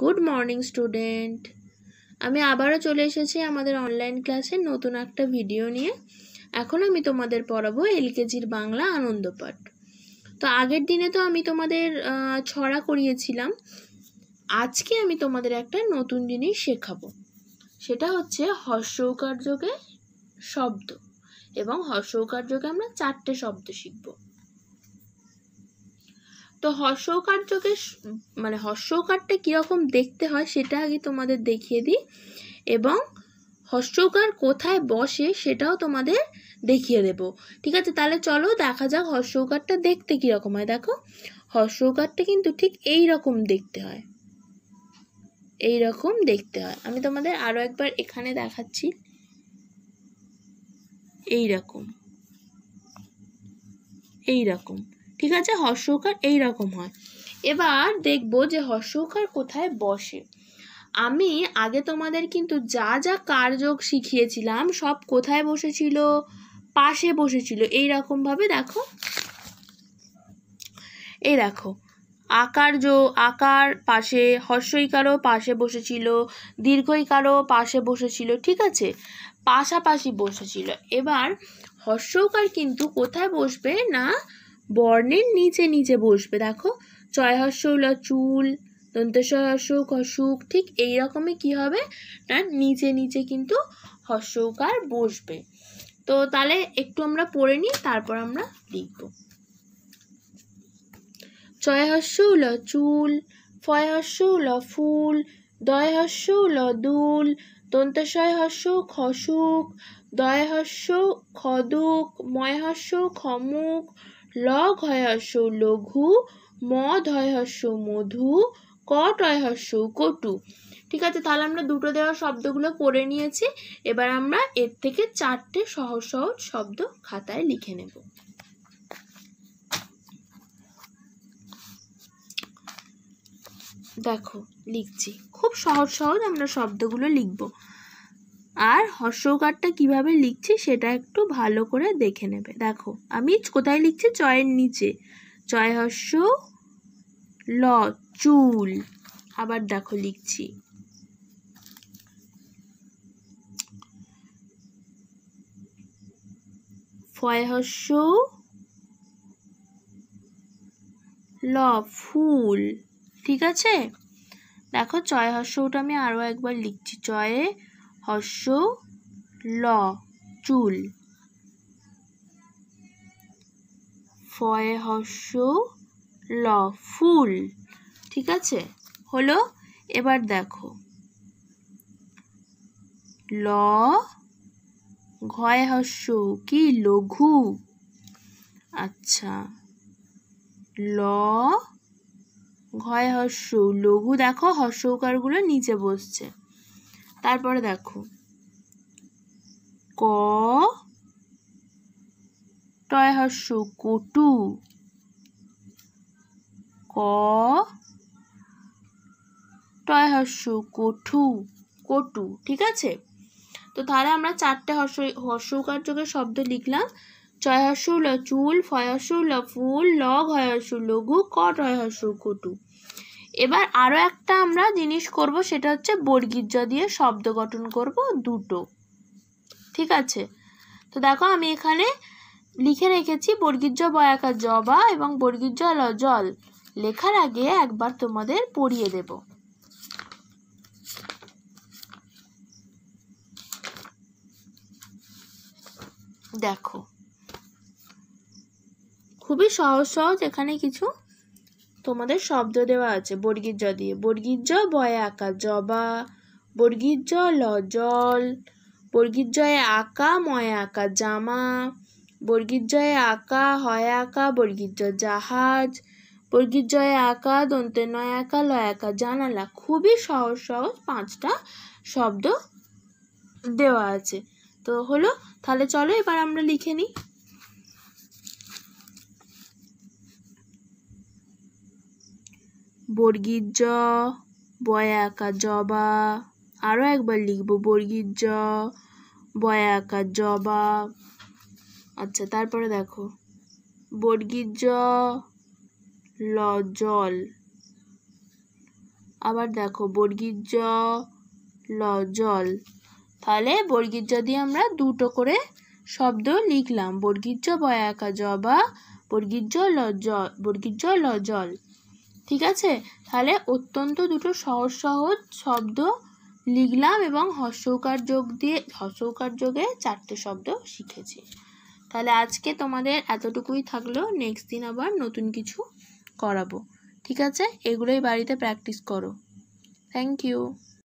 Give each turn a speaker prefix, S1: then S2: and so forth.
S1: Good morning student আমি আবারও চলে এসেছি আমাদের অনলাইন ক্লাসে নতুন একটা ভিডিও নিয়ে। এখন আমি তোমাদের পড়াবো এলকেজির বাংলা আনন্দপাঠ তো আগের দিনে তো আমি তোমাদের ছড়া করিয়েছিলাম। আজকে আমি তোমাদের একটা নতুন জিনিস শেখাবো। সেটা হচ্ছে হর্ষৌকার যোগে শব্দ। এবং হর্ষৌকার যোগে আমরা চারটে শব্দ শিখব। তো হর্ষকার যোগে মানে হর্ষকারটা কীরকম দেখতে হয় সেটা আগে তোমাদের দেখিয়ে দিই এবং হর্ষকার কোথায় বসে সেটাও তোমাদের দেখিয়ে দেব। ঠিক আছে, তাহলে চলো দেখা যাক হর্ষকারটা দেখতে কীরকম হয়। দেখো, হর্ষকারটা কিন্তু ঠিক এই রকম দেখতে হয়। এই রকম দেখতে হয়। আমি তোমাদের আরও একবার এখানে দেখাচ্ছি। এই রকম এই রকম ঠিক আছে? হর্ষকার এই রকম হয়। এবার দেখব যে হর্ষকার কোথায় বসে। আমি আগে তোমাদের কিন্তু যা যা কারযোগ শিখিয়েছিলাম, সব কোথায় বসেছিল? পাশে বসেছিল। এই রকমভাবে দেখো। এই দেখো। আকার জো আকার পাশে, হর্ষইকারও পাশে বসেছিল, দীর্ঘইকারও পাশে বসেছিল, ঠিক আছে? পাশাপাশি বসেছিল। এবার হর্ষকার কিন্তু কোথায় বসবে না বর্ণের নিচে নিচে বসবে, দেখো। চয় হর্ষৌল চুল দন্তস্বয় হর্ষক হর্ষুক ঠিক এই রকমই কি হবে? না, নিচে নিচে কিন্তু হর্ষৌকার বসবে। তো তাহলে একটু আমরা পড়ে নিই, তারপর আমরা লিখব। চয় হর্ষৌল চুল ফয় হর্ষৌল ফুল দয় হর্ষৌল দুল দন্তস্বয় হর্ষ খসুক দয় হর্ষ খদুক ময় হর্ষ খমুক ল ঘয়স্য লঘু ম ধয়স্য মধু ক টয়স্য কটু। ঠিক আছে, তাহলে আমরা দুটো দেওয়া শব্দগুলো পড়ে নিয়েছি। এবার আমরা এর থেকে চারটে সহজ সহজ শব্দ খাতায় লিখে নেব। দেখো, লিখছি। খুব সহজ সহজ আমরা শব্দগুলো লিখব। আর হর্ষকারটা কীভাবে লিখছি সেটা একটু ভালো করে দেখে নেবে। দেখো, আমি কোথায় লিখছি? চয়ের নিচে। চয় হর্ষ, ল, চুল। আবার দেখো লিখছি। ফয় হর্ষ, ল, ফুল। ঠিক আছে? দেখো, চয় হর্ষটা আমি আরও একবার লিখছি। চয়ে হর্ষ ল চুল ফয়ে হর্ষ ল ফুল ঠিক আছে? হলো, এবার দেখো। ল, ঘয় হর্ষ কি লঘু? আচ্ছা ল, ঘয় হর্ষ লঘু। দেখো, হর্ষকারগুলো নিচে বসছে। তারপরে দেখো। ক, টয় কটু। ক, টয় হর্ষ কঠু, কটু, ঠিক আছে? তো তাহলে আমরা চারটে হর্ষ হর্ষকার যোগের শব্দ লিখলাম। চয় হর্ষ ল চুল, ফয় হর্ষ ল ফুল ল ঘয় হর্ষ লঘু ক, টয় হর্ষ কটু। এবার আরও একটা আমরা জিনিস করব, সেটা হচ্ছে বর্গীর্য দিয়ে শব্দ গঠন করব দুটো। ঠিক আছে? তো দেখো, আমি এখানে লিখে রেখেছি বর্গীর্য বয়াকার জবা এবং বর্গীর্য ল জল লেখার আগে একবার তোমাদের পড়িয়ে দেব। দেখো। খুবই সহজ সহজ এখানে কিছু তোমাদের শব্দ দেওয়া আছে। বর্গীর জ দিয়ে। বর্গীর জ বয়ে আঁকা জবা। বর্গীর জ ল জল বর্গীর জয়ে আঁকা, ময়ে আঁকা, জামা। বর্গীর জয়ে আঁকা, হয় আঁকা বর্গীর জ জাহাজ। বর্গীর জয়ে আঁকা, দন্তে নয় আঁকা, লয় আঁকা, জানালা। খুবই সহজ সহজ পাঁচটা শব্দ দেওয়া আছে। তো হলো, তাহলে চলো এবার আমরা লিখে নিই। বর্গীর জ আঁকা জবা। আরও একবার লিখব বর্গীর জ আঁকা জবা। আচ্ছা তারপরে দেখো। বর্গীর জ ল, জল। আবার দেখো বর্গীর জ ল, জল। তাহলে বর্গীর দিয়ে আমরা দুটো করে শব্দ লিখলাম। বর্গীর জ বয়া একা জবা বর্গীর জ ল, জ বর্গীর জ ল, জল। ঠিক আছে? তাহলে অত্যন্ত দুটো সহজ সহজ শব্দ লিখলাম এবং হস্যকার যোগ দিয়ে হস্যকার যোগে চারটে শব্দ শিখেছি। তাহলে আজকে তোমাদের এতটুকুই থাকল। নেক্সট দিন আবার নতুন কিছু করাবো। ঠিক আছে? এগুলোই বাড়িতে প্র্যাকটিস করো। Thank you